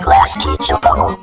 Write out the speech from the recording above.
Class teacher so